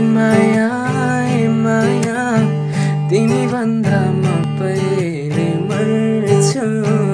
माया माया तिमी भन्दा म पहिले मर्छु।